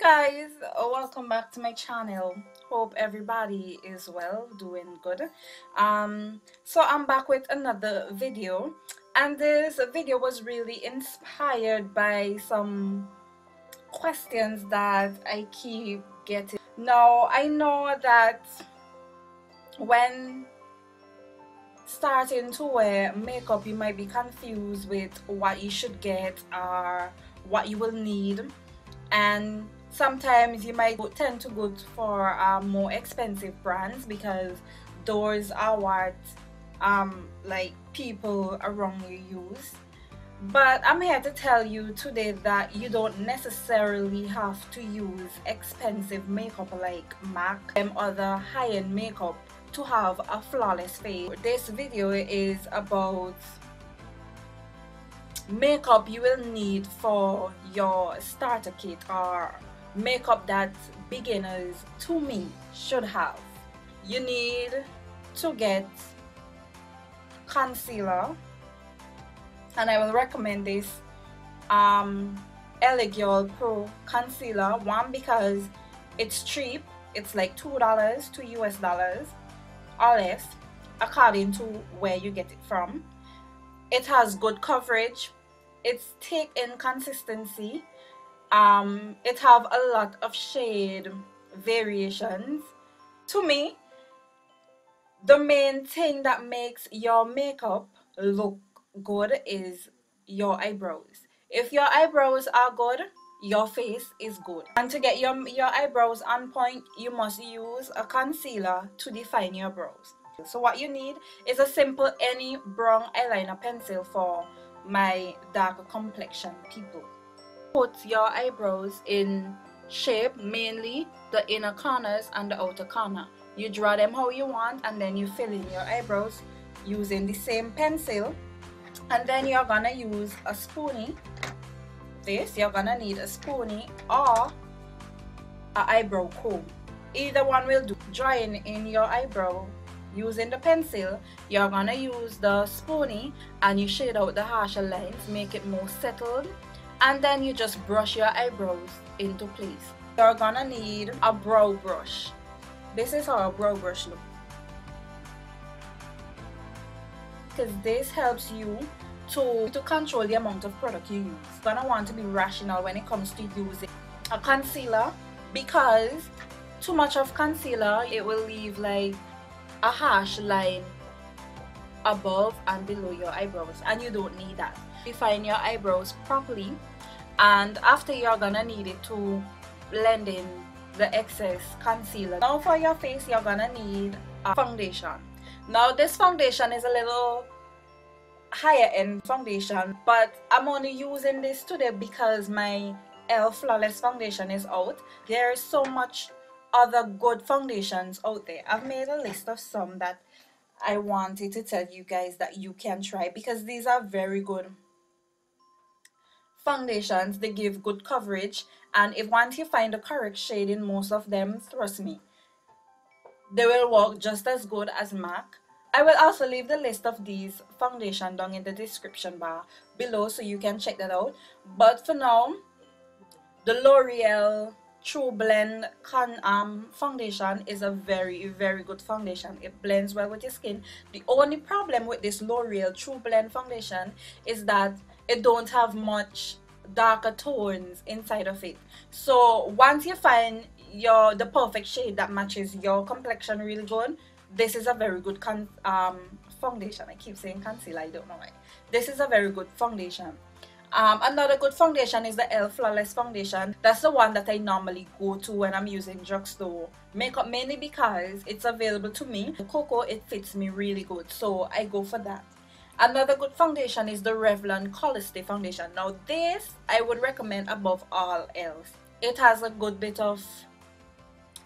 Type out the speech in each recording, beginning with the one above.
hey guys welcome back to my channel. Hope everybody is well doing good. Um so i'm back with another video and this video was really inspired by some questions that i keep getting. Now i know that when starting to wear makeup you might be confused with what you should get or what you will need and sometimes you might tend to go for um, more expensive brands because those are what um, like people around you use but I'm here to tell you today that you don't necessarily have to use expensive makeup like MAC and other high-end makeup to have a flawless face. This video is about makeup you will need for your starter kit or makeup that beginners to me should have. You need to get concealer and I will recommend this um, LA Pro concealer. One because it's cheap. It's like two dollars to US dollars or less according to where you get it from. It has good coverage. It's thick in consistency um it have a lot of shade variations. To me the main thing that makes your makeup look good is your eyebrows. If your eyebrows are good your face is good. And to get your your eyebrows on point you must use a concealer to define your brows. So what you need is a simple any brown eyeliner pencil for my darker complexion people. Put your eyebrows in shape, mainly the inner corners and the outer corner. You draw them how you want and then you fill in your eyebrows using the same pencil. And then you're gonna use a spoolie this you're gonna need a spoolie or a eyebrow comb. Either one will do. Drawing in your eyebrow using the pencil you're gonna use the spoolie and you shade out the harsher lines make it more settled and then you just brush your eyebrows into place. You're gonna need a brow brush. This is how a brow brush looks. Because this helps you to, to control the amount of product you use. You're gonna want to be rational when it comes to using a concealer because too much of concealer it will leave like a harsh line above and below your eyebrows and you don't need that define your eyebrows properly and after you're gonna need it to blend in the excess concealer now for your face you're gonna need a foundation now this foundation is a little higher end foundation but I'm only using this today because my e.l.f. Flawless Foundation is out. There's so much other good foundations out there. I've made a list of some that I wanted to tell you guys that you can try because these are very good foundations. They give good coverage and if once you find the correct shade in most of them, trust me, they will work just as good as MAC. I will also leave the list of these foundation down in the description bar below so you can check that out. But for now, the L'Oreal True Blend Con um, foundation is a very very good foundation it blends well with your skin the only problem with this L'Oreal True Blend foundation is that it don't have much darker tones inside of it so once you find your the perfect shade that matches your complexion really good this is a very good con um, foundation I keep saying concealer I don't know why this is a very good foundation um, another good foundation is the e.l.f. Flawless Foundation. That's the one that I normally go to when I'm using drugstore makeup mainly because it's available to me. The Cocoa, it fits me really good so I go for that. Another good foundation is the Revlon Color Foundation. Now this I would recommend above all else. It has a good bit of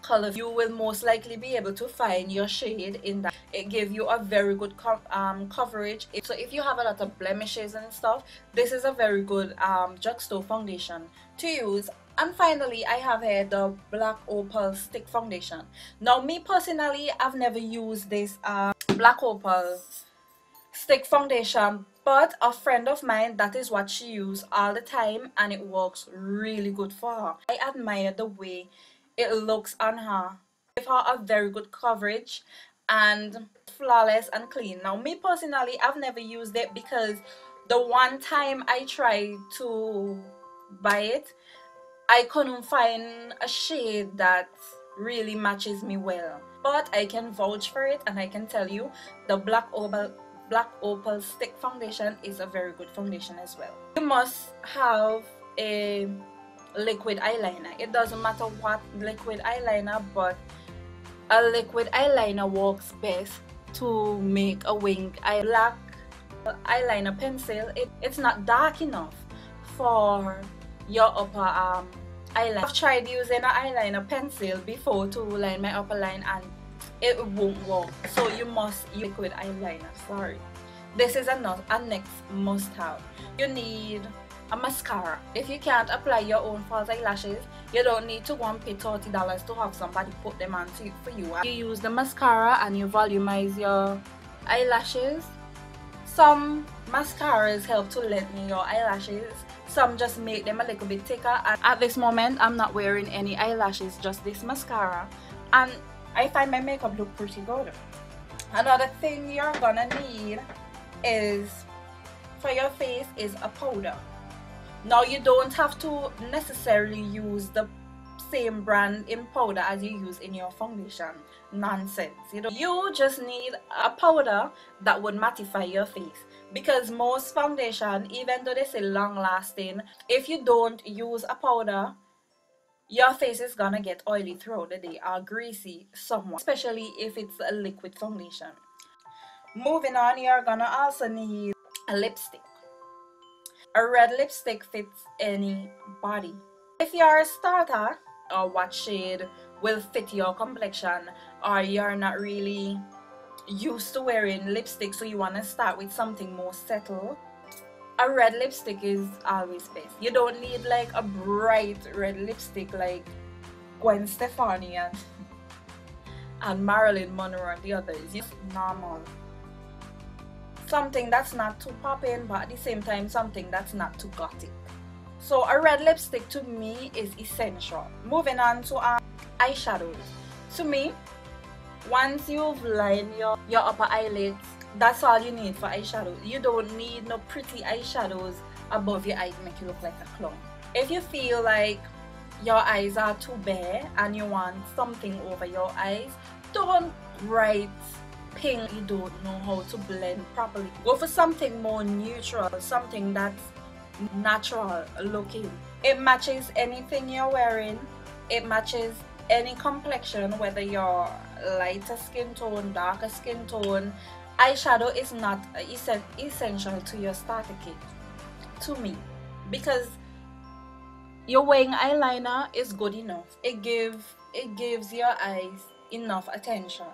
color. You will most likely be able to find your shade in that. It gives you a very good co um, coverage. So if you have a lot of blemishes and stuff this is a very good um, drugstore foundation to use. And finally I have here the black opal stick foundation. Now me personally I've never used this uh, black opal stick foundation. But a friend of mine that is what she uses all the time and it works really good for her. I admire the way it looks on her. Give her a very good coverage and flawless and clean. Now me personally i've never used it because the one time i tried to buy it i couldn't find a shade that really matches me well. But i can vouch for it and i can tell you the black opal black opal stick foundation is a very good foundation as well. You must have a liquid eyeliner. It doesn't matter what liquid eyeliner but a liquid eyeliner works best to make a wing eye black eyeliner pencil. It, it's not dark enough for your upper arm eyeliner. I've tried using an eyeliner pencil before to line my upper line and it won't work so you must use liquid eyeliner sorry this is a, a next must have you need a mascara. If you can't apply your own false eyelashes, you don't need to go and pay $30 to have somebody put them on to, for you. You use the mascara and you volumize your eyelashes. Some mascaras help to lengthen your eyelashes. Some just make them a little bit thicker. And at this moment, I'm not wearing any eyelashes, just this mascara. And I find my makeup look pretty good. Another thing you're gonna need is for your face is a powder. Now you don't have to necessarily use the same brand in powder as you use in your foundation. Nonsense. You know you just need a powder that would mattify your face. Because most foundation even though they say long lasting if you don't use a powder your face is gonna get oily throughout the day. Or greasy somewhat especially if it's a liquid foundation. Moving on you're gonna also need a lipstick. A red lipstick fits any body. If you're a starter, or what shade will fit your complexion, or you're not really used to wearing lipstick, so you want to start with something more settled, a red lipstick is always best. You don't need like a bright red lipstick like Gwen Stefani and, and Marilyn Monroe and the others. Just normal something that's not too popping but at the same time something that's not too gothic so a red lipstick to me is essential moving on to our eyeshadows to me once you've lined your, your upper eyelids that's all you need for eyeshadow. You don't need no pretty eyeshadows above your eyes make you look like a clown. If you feel like your eyes are too bare and you want something over your eyes don't write pink. You don't know how to blend properly. Go for something more neutral something that's natural looking. It matches anything you're wearing. It matches any complexion whether you're lighter skin tone darker skin tone eyeshadow is not uh, essential to your starter kit to me because your wing eyeliner is good enough it gives it gives your eyes enough attention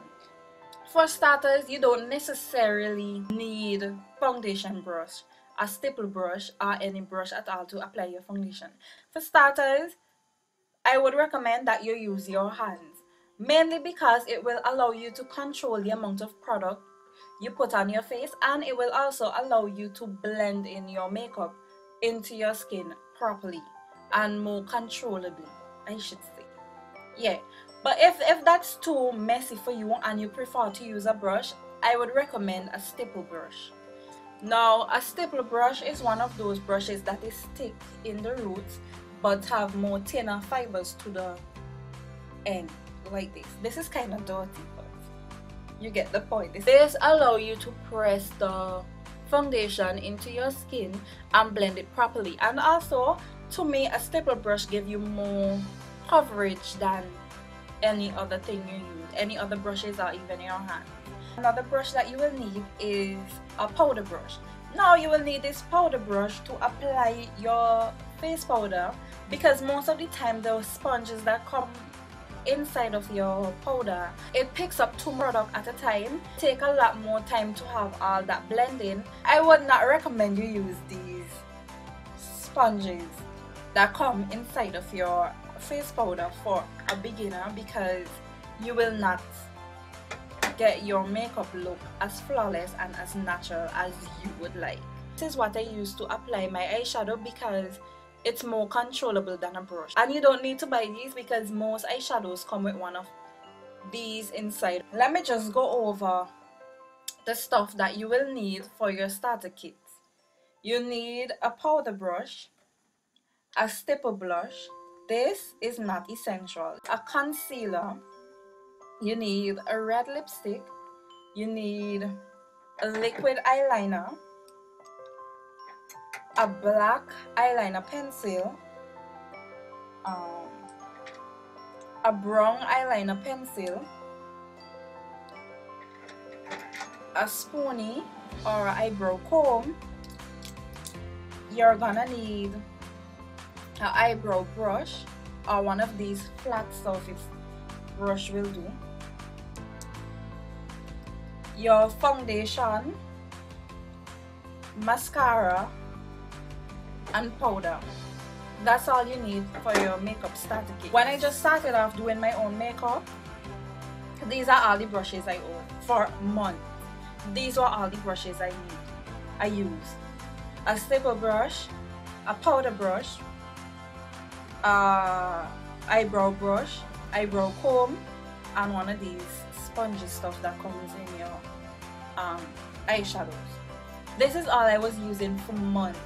for starters, you don't necessarily need foundation brush, a stipple brush or any brush at all to apply your foundation. For starters, I would recommend that you use your hands, mainly because it will allow you to control the amount of product you put on your face and it will also allow you to blend in your makeup into your skin properly and more controllably, I should say. Yeah, but if, if that's too messy for you and you prefer to use a brush, I would recommend a stipple brush. Now, a stipple brush is one of those brushes that is thick in the roots but have more thinner fibers to the end, like this. This is kind of dirty, you get the point. This allow you to press the foundation into your skin and blend it properly. And also, to me, a stipple brush give you more coverage than any other thing you use, any other brushes or even your hand. Another brush that you will need is a powder brush. Now you will need this powder brush to apply your face powder because most of the time the sponges that come inside of your powder it picks up two product at a time. Take a lot more time to have all that blending. I would not recommend you use these sponges that come inside of your face powder for a beginner because you will not get your makeup look as flawless and as natural as you would like. This is what I use to apply my eyeshadow because it's more controllable than a brush. And you don't need to buy these because most eyeshadows come with one of these inside. Let me just go over the stuff that you will need for your starter kit you need a powder brush a stipple blush. This is not essential. A concealer. You need a red lipstick. You need a liquid eyeliner a black eyeliner pencil, um, a brown eyeliner pencil, a spoolie or eyebrow comb, you're gonna need an eyebrow brush or one of these flat surface brush will do. Your foundation mascara and powder that's all you need for your makeup starter kit when I just started off doing my own makeup these are all the brushes I own for months. These were all the brushes I need I used a stipple brush a powder brush a eyebrow brush eyebrow comb and one of these spongy stuff that comes in your um, eyeshadows. This is all I was using for months.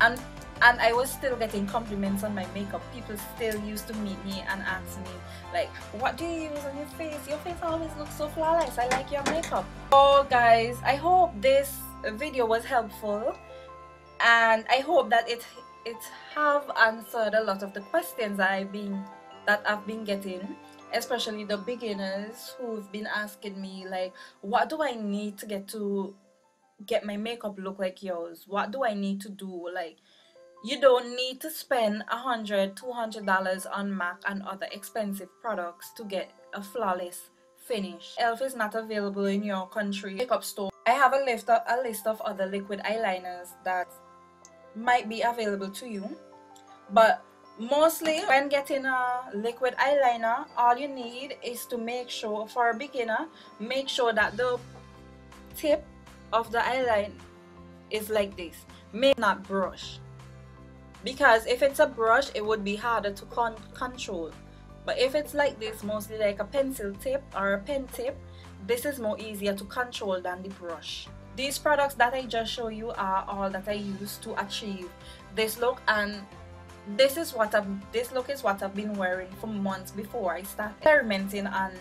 And and I was still getting compliments on my makeup. People still used to meet me and ask me like, what do you use on your face? Your face always looks so flawless. I like your makeup. So guys, I hope this video was helpful and I hope that it it have answered a lot of the questions I've been that I've been getting especially the beginners who've been asking me like what do I need to get to get my makeup look like yours what do I need to do like you don't need to spend a hundred, two hundred dollars on MAC and other expensive products to get a flawless finish. ELF is not available in your country makeup store. I have a list of, a list of other liquid eyeliners that might be available to you. But mostly when getting a liquid eyeliner, all you need is to make sure, for a beginner, make sure that the tip of the eyeliner is like this. May not brush because if it's a brush it would be harder to con control. But if it's like this mostly like a pencil tip or a pen tip this is more easier to control than the brush. These products that I just show you are all that I use to achieve this look and this is what I've, this look is what I've been wearing for months before I start experimenting on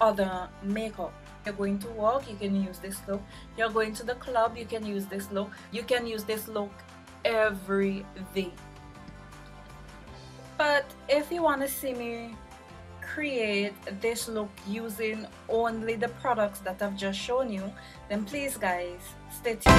other makeup. You're going to work you can use this look. You're going to the club you can use this look. You can use this look every day. But if you want to see me create this look using only the products that I've just shown you, then please guys, stay tuned.